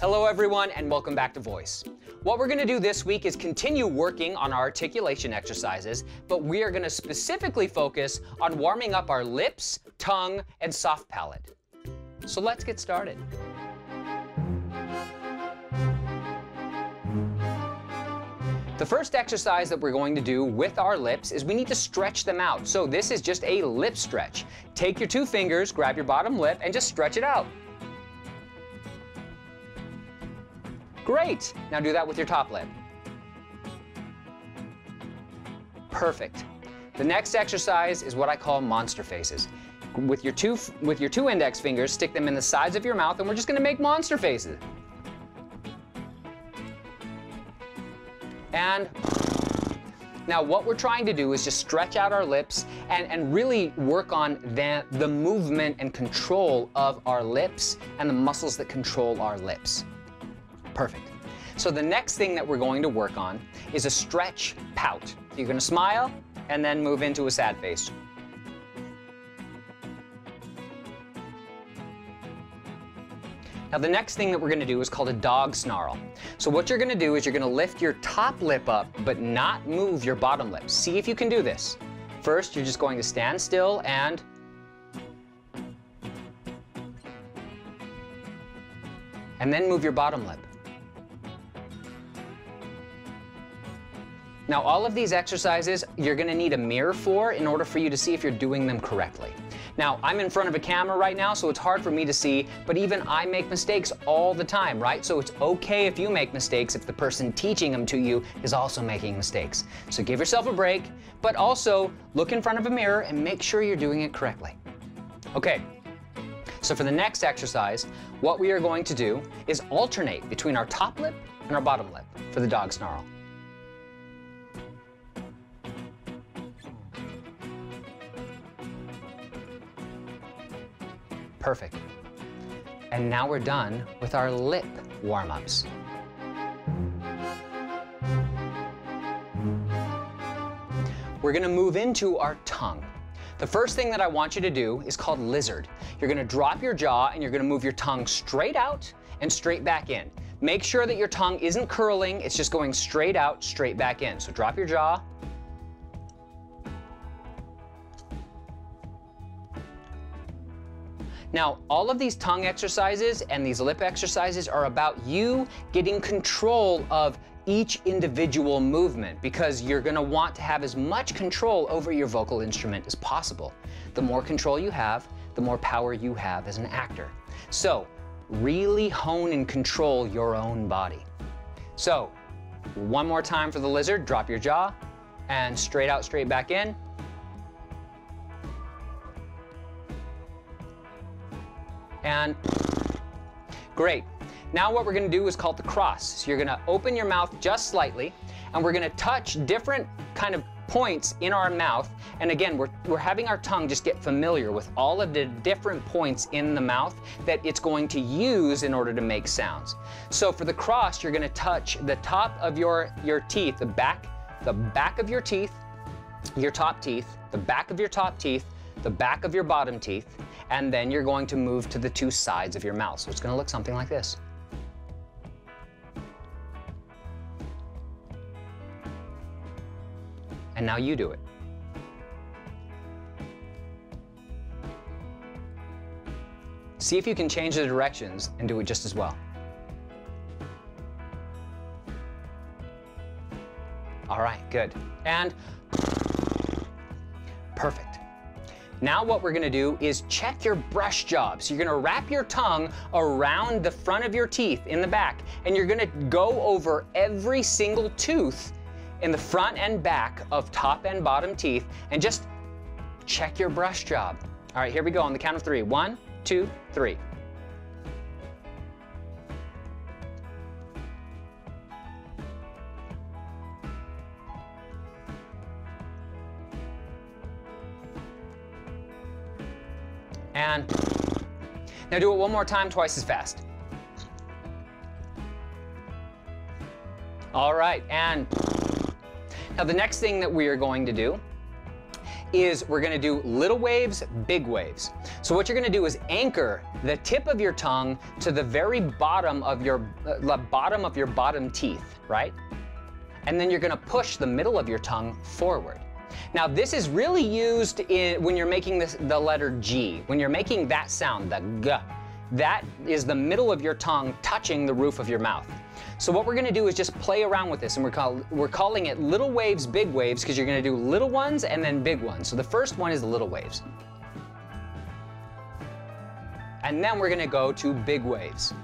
Hello everyone and welcome back to Voice. What we're gonna do this week is continue working on our articulation exercises, but we are gonna specifically focus on warming up our lips, tongue, and soft palate. So let's get started. The first exercise that we're going to do with our lips is we need to stretch them out. So this is just a lip stretch. Take your two fingers, grab your bottom lip, and just stretch it out. Great. Now do that with your top lip. Perfect. The next exercise is what I call monster faces. With your two with your two index fingers, stick them in the sides of your mouth and we're just going to make monster faces. And now what we're trying to do is just stretch out our lips and, and really work on the, the movement and control of our lips and the muscles that control our lips. Perfect. So the next thing that we're going to work on is a stretch pout. You're going to smile and then move into a sad face. Now the next thing that we're gonna do is called a dog snarl. So what you're gonna do is you're gonna lift your top lip up, but not move your bottom lip. See if you can do this. First, you're just going to stand still and and then move your bottom lip. Now, all of these exercises you're gonna need a mirror for in order for you to see if you're doing them correctly. Now, I'm in front of a camera right now, so it's hard for me to see, but even I make mistakes all the time, right? So it's okay if you make mistakes if the person teaching them to you is also making mistakes. So give yourself a break, but also look in front of a mirror and make sure you're doing it correctly. Okay, so for the next exercise, what we are going to do is alternate between our top lip and our bottom lip for the dog snarl. Perfect. And now we're done with our lip warm-ups. We're gonna move into our tongue. The first thing that I want you to do is called lizard. You're gonna drop your jaw and you're gonna move your tongue straight out and straight back in. Make sure that your tongue isn't curling, it's just going straight out, straight back in. So drop your jaw, Now, all of these tongue exercises and these lip exercises are about you getting control of each individual movement because you're gonna want to have as much control over your vocal instrument as possible. The more control you have, the more power you have as an actor. So, really hone and control your own body. So, one more time for the lizard, drop your jaw, and straight out, straight back in. And great. Now what we're gonna do is called the cross. So you're gonna open your mouth just slightly, and we're gonna touch different kind of points in our mouth. And again, we're, we're having our tongue just get familiar with all of the different points in the mouth that it's going to use in order to make sounds. So for the cross, you're gonna touch the top of your, your teeth, the back, the back of your teeth, your top teeth, the back of your top teeth, the back of your bottom teeth, and then you're going to move to the two sides of your mouth. So it's gonna look something like this. And now you do it. See if you can change the directions and do it just as well. All right, good. And perfect. Now what we're gonna do is check your brush job. So you're gonna wrap your tongue around the front of your teeth in the back, and you're gonna go over every single tooth in the front and back of top and bottom teeth, and just check your brush job. All right, here we go on the count of three. One, two, three. And now do it one more time, twice as fast. All right, and now the next thing that we are going to do is we're gonna do little waves, big waves. So what you're gonna do is anchor the tip of your tongue to the very bottom of your, uh, the bottom of your bottom teeth, right? And then you're gonna push the middle of your tongue forward. Now this is really used in, when you're making this, the letter G, when you're making that sound, the G, that is the middle of your tongue touching the roof of your mouth. So what we're gonna do is just play around with this and we're, call, we're calling it little waves, big waves, because you're gonna do little ones and then big ones. So the first one is little waves. And then we're gonna go to big waves.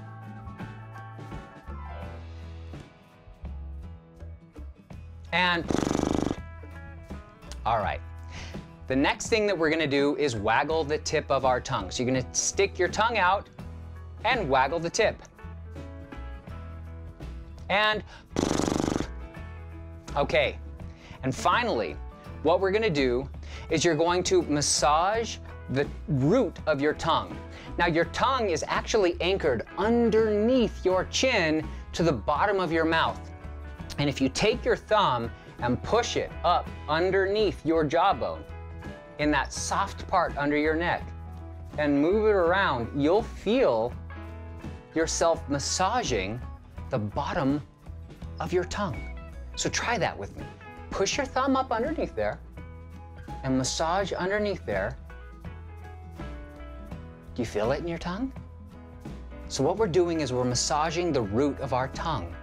And, all right. The next thing that we're gonna do is waggle the tip of our tongue. So you're gonna stick your tongue out and waggle the tip and okay. And finally, what we're gonna do is you're going to massage the root of your tongue. Now your tongue is actually anchored underneath your chin to the bottom of your mouth. And if you take your thumb and push it up underneath your jawbone, in that soft part under your neck, and move it around, you'll feel yourself massaging the bottom of your tongue. So try that with me. Push your thumb up underneath there and massage underneath there. Do you feel it in your tongue? So what we're doing is we're massaging the root of our tongue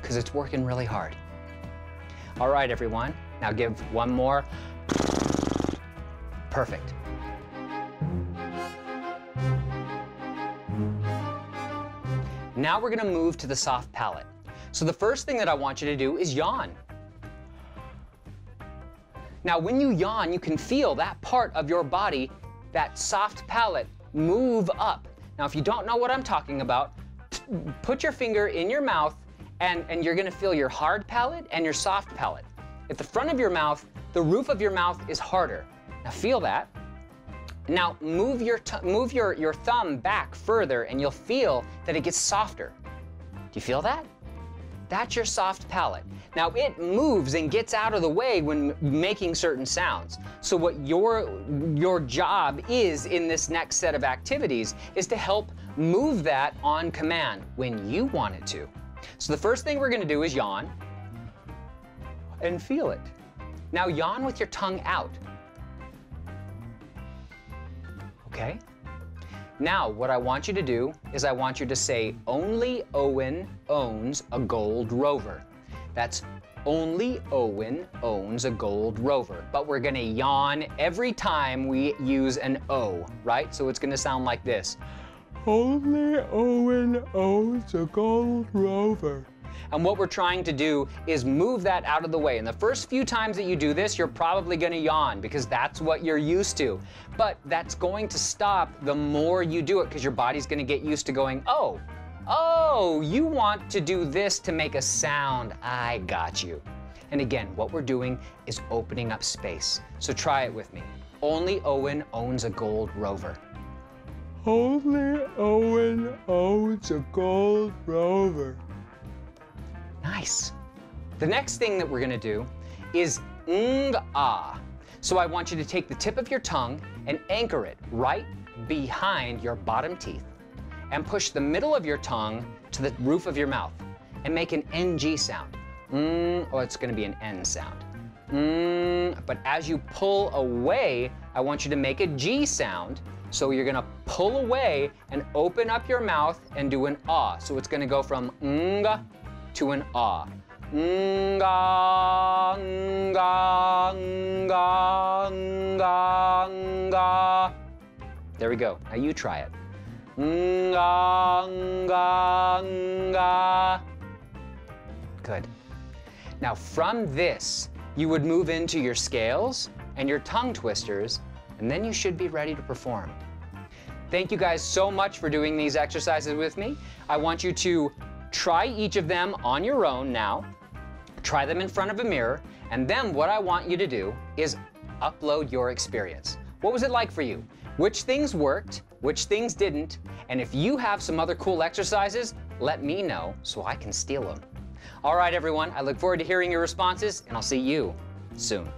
because it's working really hard. All right, everyone. Now give one more. Perfect. Now we're gonna move to the soft palate. So the first thing that I want you to do is yawn. Now when you yawn, you can feel that part of your body, that soft palate, move up. Now if you don't know what I'm talking about, put your finger in your mouth and, and you're gonna feel your hard palate and your soft palate. At the front of your mouth, the roof of your mouth is harder. Now feel that. Now move your, move your, your thumb back further and you'll feel that it gets softer. Do you feel that? That's your soft palate. Now it moves and gets out of the way when making certain sounds. So what your, your job is in this next set of activities is to help move that on command when you want it to. So the first thing we're gonna do is yawn and feel it. Now yawn with your tongue out. okay? Now, what I want you to do is I want you to say, only Owen owns a gold rover. That's only Owen owns a gold rover. But we're gonna yawn every time we use an O, right? So it's gonna sound like this. Only Owen owns a gold rover. And what we're trying to do is move that out of the way. And the first few times that you do this, you're probably gonna yawn because that's what you're used to. But that's going to stop the more you do it because your body's gonna get used to going, oh, oh, you want to do this to make a sound. I got you. And again, what we're doing is opening up space. So try it with me. Only Owen owns a gold rover. Only Owen owns a gold rover. Nice. The next thing that we're gonna do is ng ah. So I want you to take the tip of your tongue and anchor it right behind your bottom teeth and push the middle of your tongue to the roof of your mouth and make an NG sound. Mm, oh, it's gonna be an N sound. Mm, but as you pull away, I want you to make a G sound. So you're gonna pull away and open up your mouth and do an ah. So it's gonna go from ng to an ah. Nga, nga, nga, nga, nga. There we go. Now you try it. Nga, nga, nga. Good. Now from this, you would move into your scales and your tongue twisters, and then you should be ready to perform. Thank you guys so much for doing these exercises with me. I want you to Try each of them on your own now. Try them in front of a mirror. And then what I want you to do is upload your experience. What was it like for you? Which things worked? Which things didn't? And if you have some other cool exercises, let me know so I can steal them. All right, everyone, I look forward to hearing your responses, and I'll see you soon.